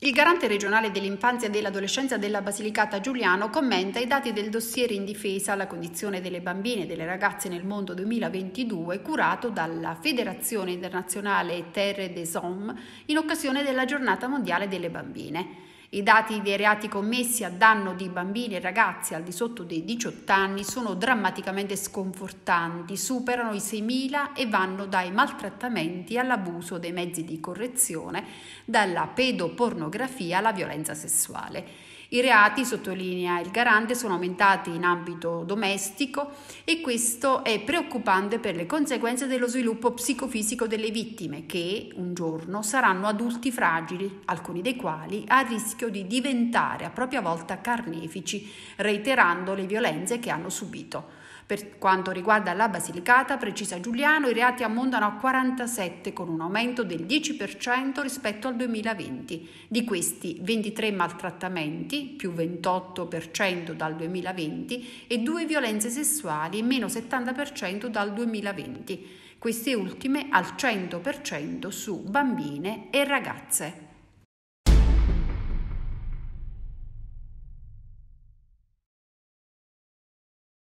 Il garante regionale dell'infanzia e dell'adolescenza della Basilicata Giuliano commenta i dati del dossier in difesa alla condizione delle bambine e delle ragazze nel mondo 2022 curato dalla Federazione Internazionale Terre des Hommes in occasione della Giornata Mondiale delle Bambine. I dati dei reati commessi a danno di bambini e ragazzi al di sotto dei 18 anni sono drammaticamente sconfortanti, superano i 6.000 e vanno dai maltrattamenti all'abuso dei mezzi di correzione, dalla pedopornografia alla violenza sessuale. I reati, sottolinea il garante, sono aumentati in ambito domestico e questo è preoccupante per le conseguenze dello sviluppo psicofisico delle vittime che un giorno saranno adulti fragili, alcuni dei quali a rischio di diventare a propria volta carnefici, reiterando le violenze che hanno subito. Per quanto riguarda la Basilicata, precisa Giuliano, i reati ammontano a 47 con un aumento del 10% rispetto al 2020. Di questi 23 maltrattamenti, più 28% dal 2020, e due violenze sessuali, meno 70% dal 2020. Queste ultime al 100% su bambine e ragazze.